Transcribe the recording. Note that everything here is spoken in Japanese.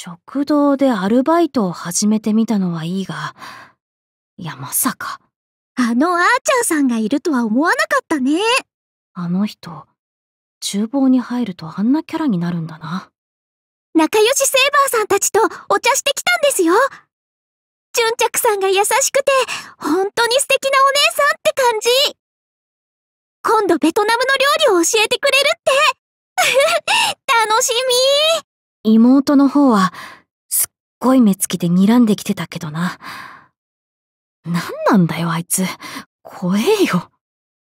食堂でアルバイトを始めてみたのはいいが、いや、まさか。あのアーチャーさんがいるとは思わなかったね。あの人、厨房に入るとあんなキャラになるんだな。仲良しセーバーさんたちとお茶してきたんですよ。純着さんが優しくて、本当に素敵なお姉さんって感じ。今度ベトナムの料理を教えてくれるって。楽しみ妹の方は、すっごい目つきで睨んできてたけどな。なんなんだよあいつ。怖えよ。